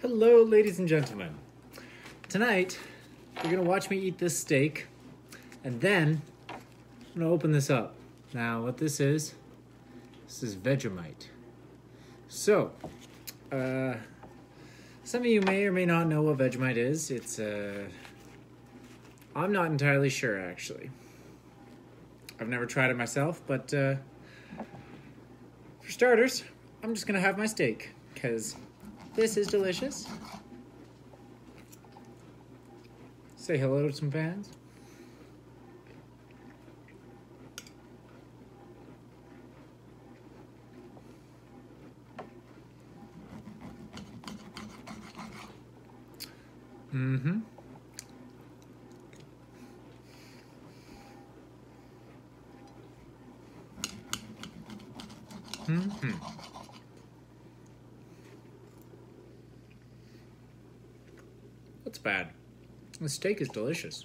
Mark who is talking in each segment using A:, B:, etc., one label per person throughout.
A: Hello, ladies and gentlemen. Tonight, you're gonna watch me eat this steak, and then I'm gonna open this up. Now, what this is, this is Vegemite. So, uh, some of you may or may not know what Vegemite is. It's uh, I'm not entirely sure actually. I've never tried it myself, but uh, for starters, I'm just gonna have my steak because this is delicious. Say hello to some fans. Mm-hmm. Mm-hmm. What's bad? The steak is delicious.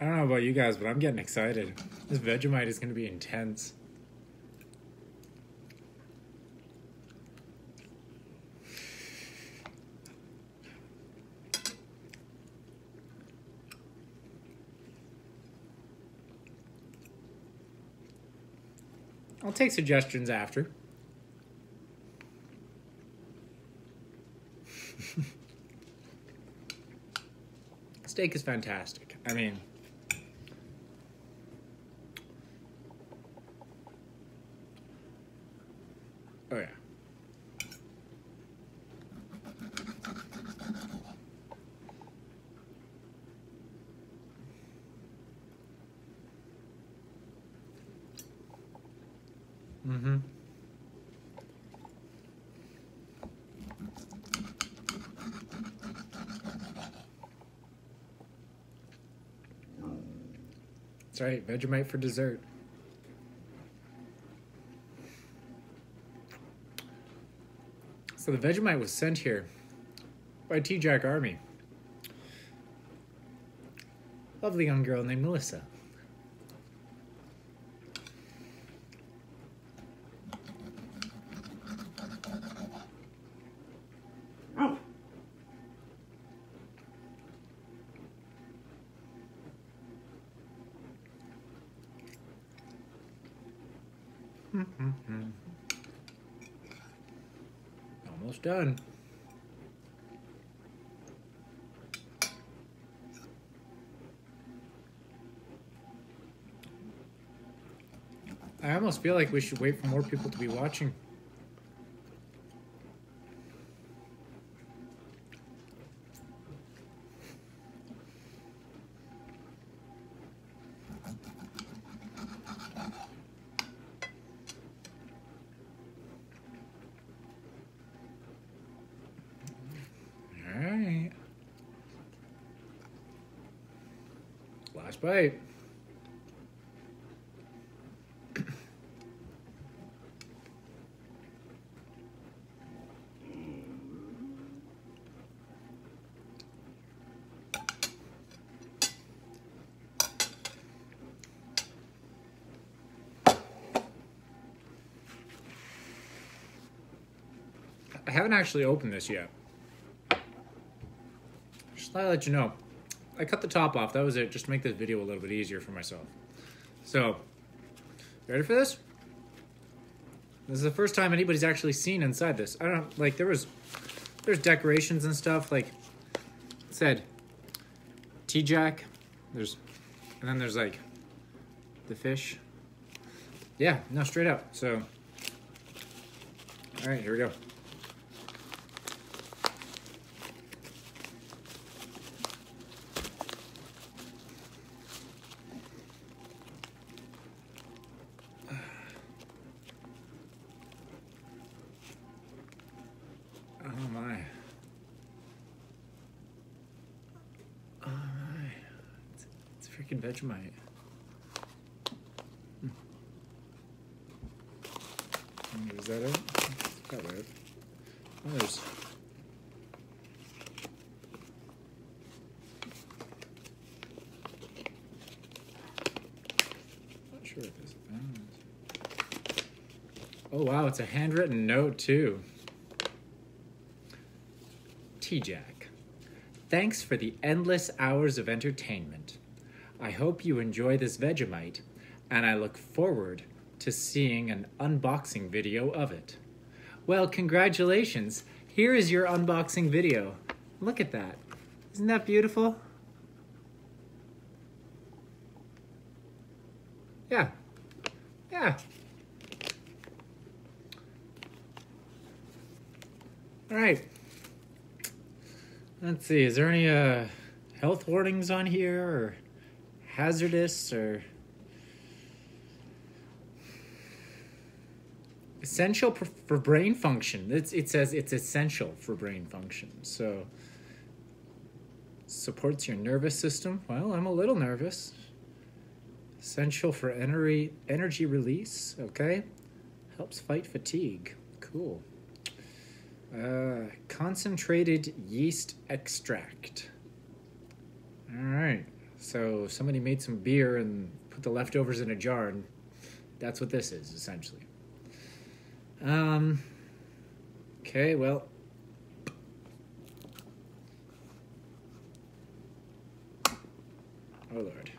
A: I don't know about you guys, but I'm getting excited. This Vegemite is going to be intense. I'll take suggestions after. Steak is fantastic. I mean, oh yeah. Mm-hmm. That's right, Vegemite for dessert. So the Vegemite was sent here by TJAC Army. Lovely young girl named Melissa. Oh. Hmm, hmm, hmm. Almost done. I almost feel like we should wait for more people to be watching. right. I haven't actually opened this yet. Just thought I'd let you know. I cut the top off. That was it, just to make this video a little bit easier for myself. So, ready for this? This is the first time anybody's actually seen inside this. I don't like there was there's decorations and stuff like said TJAC. There's and then there's like the fish. Yeah, no, straight up. So all right, here we go. Oh my. Oh my. It's, it's Hmm. Is that it? Oh, there's. Oh wow, it's a handwritten note too. TJAC. Thanks for the endless hours of entertainment. I hope you enjoy this Vegemite, and I look forward to seeing an unboxing video of it. Well, congratulations. Here is your unboxing video. Look at that. Isn't that beautiful? Yeah. Yeah. All right. Let's see. Is there any uh, health warnings on here, or hazardous, or essential for, for brain function? It's, it says it's essential for brain function. So supports your nervous system. Well, I'm a little nervous. Essential for energy energy release. Okay, helps fight fatigue. Cool. Uh, concentrated yeast extract. All right. So somebody made some beer and put the leftovers in a jar, and that's what this is essentially. Um. Okay. Well. Oh Lord.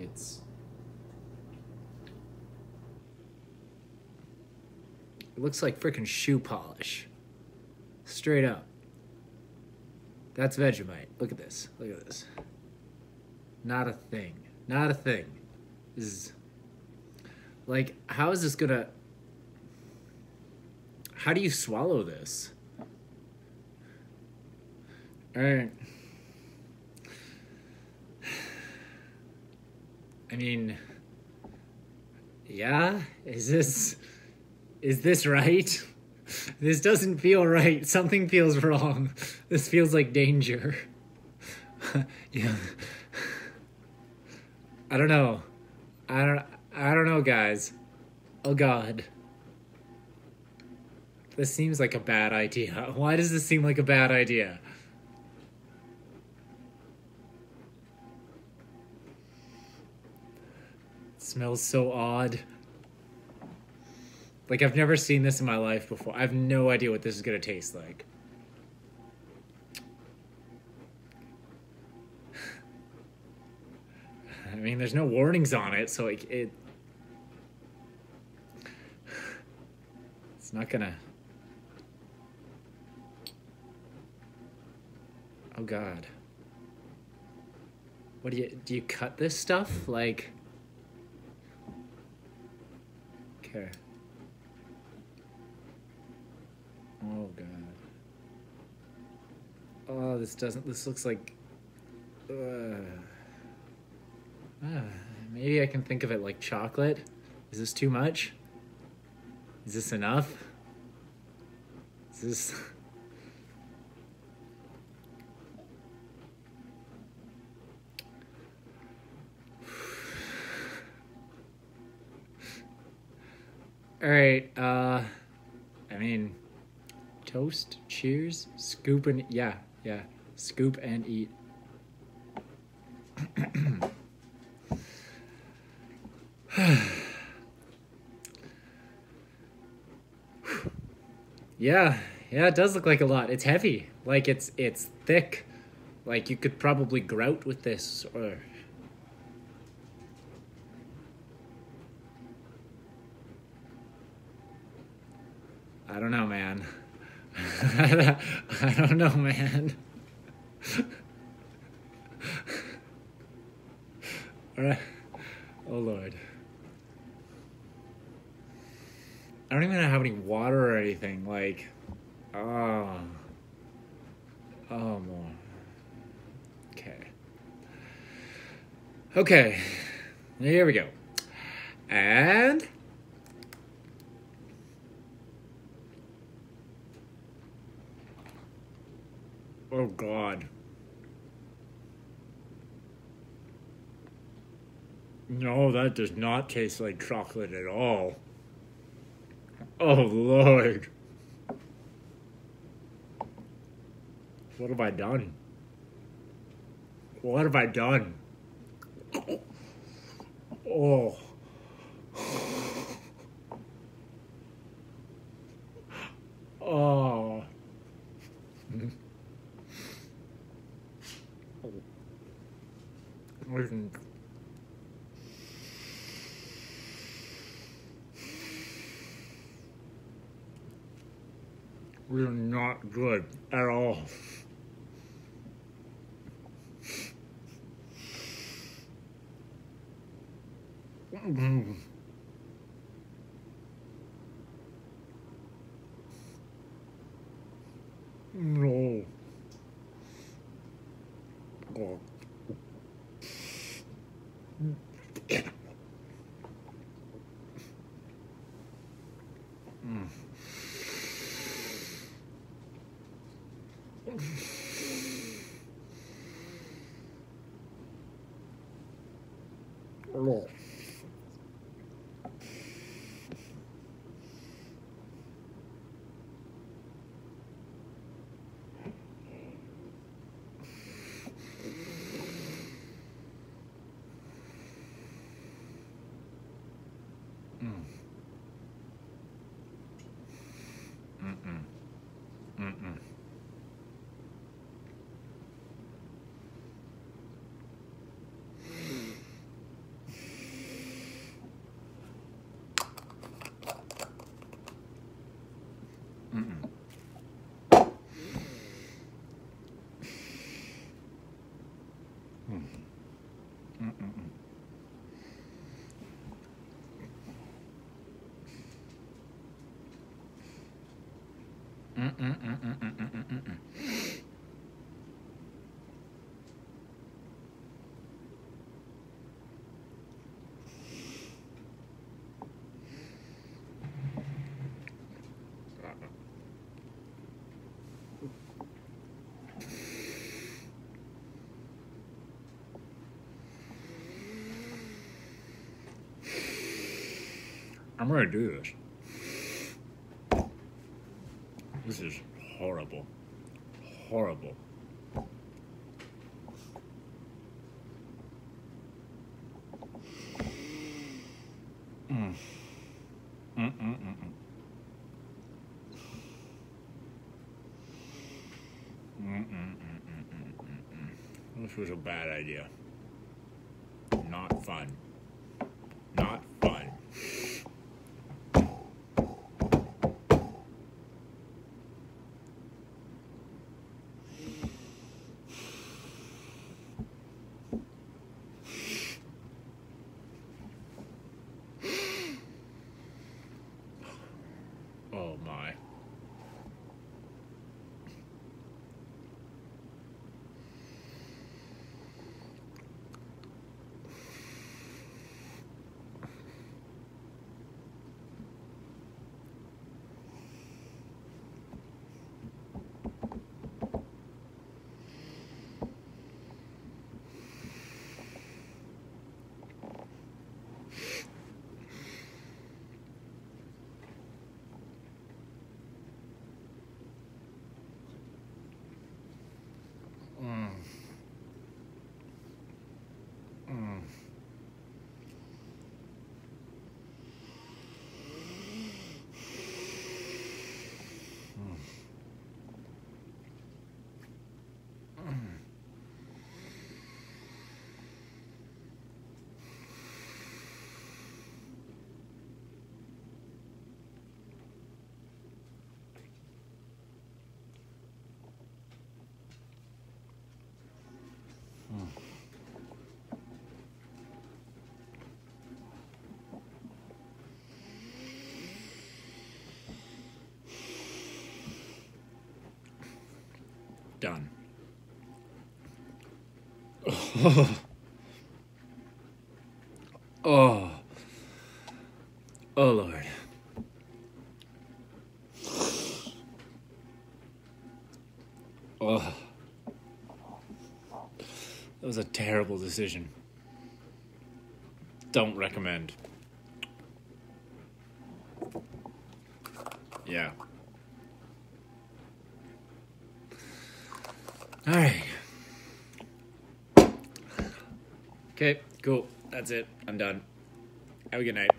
A: It's It looks like freaking shoe polish. Straight up. That's Vegemite. Look at this. Look at this. Not a thing. Not a thing. This is like how is this gonna how do you swallow this? Alright. I mean yeah, is this is this right? This doesn't feel right. Something feels wrong. This feels like danger. yeah. I don't know. I don't I don't know, guys. Oh god. This seems like a bad idea. Why does this seem like a bad idea? It smells so odd. Like I've never seen this in my life before. I have no idea what this is gonna taste like. I mean, there's no warnings on it, so like it. It's not gonna. Oh God. What do you do? You cut this stuff like? Okay. Oh, this doesn't. This looks like. Uh, ah, maybe I can think of it like chocolate. Is this too much? Is this enough? Is this. All right. Uh, I mean toast, cheers, scoop and yeah, yeah, scoop and eat. yeah, yeah, it does look like a lot. It's heavy. Like it's it's thick. Like you could probably grout with this or I don't know, man. I don't know, man. All right. Oh Lord. I don't even have any water or anything. Like, oh, oh, more. Okay. Okay. Here we go. And. Oh, God. No, that does not taste like chocolate at all. Oh, Lord. What have I done? What have I done? Oh. Listen. We're not good at all. Mm. No. Oh. I'm gonna do this. This is horrible. Horrible. Mm. Mm-mm-mm-mm. Mm-mm-mm-mm-mm-mm. This was a bad idea. Not fun. Oh. oh. Oh, Lord. Oh. That was a terrible decision. Don't recommend. Yeah. All right. Okay, cool. That's it. I'm done. Have a good night.